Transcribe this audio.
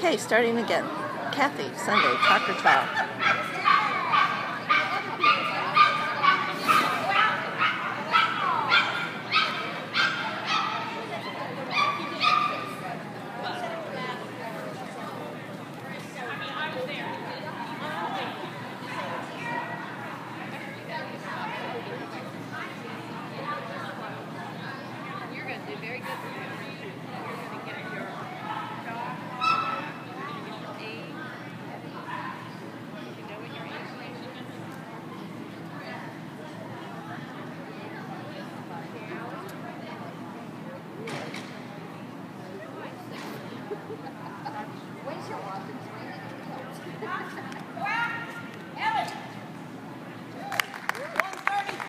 Okay, starting again. Kathy, Sunday, Cocker Trial. very good. you.